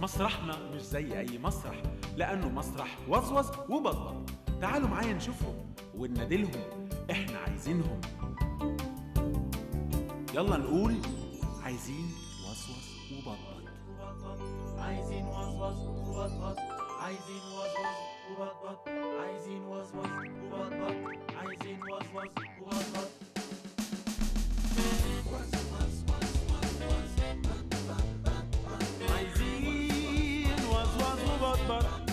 مسرحنا مش زي أي مسرح لأنه مسرح وزوز وبطبط تعالوا معايا نشوفهم وننادلهم إحنا عايزينهم. يلا نقول عايزين وزوز وبطبط عايزين وزوز وبطبط عايزين وزوز وبطبط عايزين but